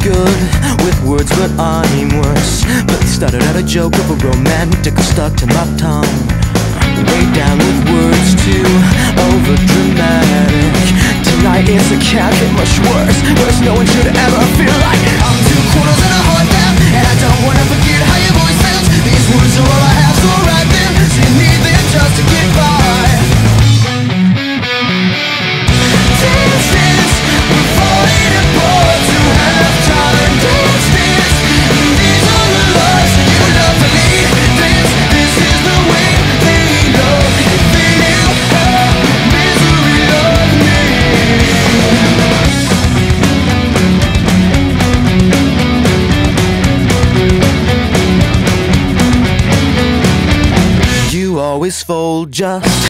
good with words, but I'm worse. But it started out a joke of a romantic stuck to my tongue. Way down with words too over dramatic. Tonight it's a can't get much worse. Worse, no one should ever You always fold just